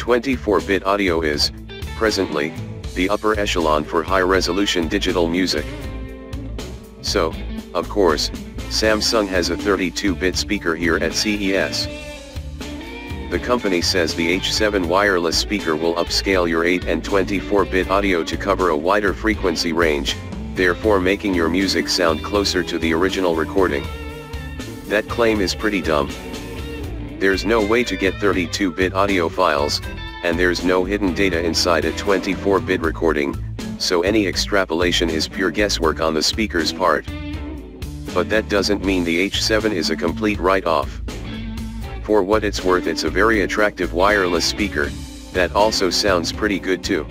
24-bit audio is, presently, the upper echelon for high-resolution digital music. So, of course, Samsung has a 32-bit speaker here at CES. The company says the H7 wireless speaker will upscale your 8 and 24-bit audio to cover a wider frequency range, therefore making your music sound closer to the original recording. That claim is pretty dumb. There's no way to get 32-bit audio files, and there's no hidden data inside a 24-bit recording, so any extrapolation is pure guesswork on the speaker's part. But that doesn't mean the H7 is a complete write-off. For what it's worth it's a very attractive wireless speaker, that also sounds pretty good too.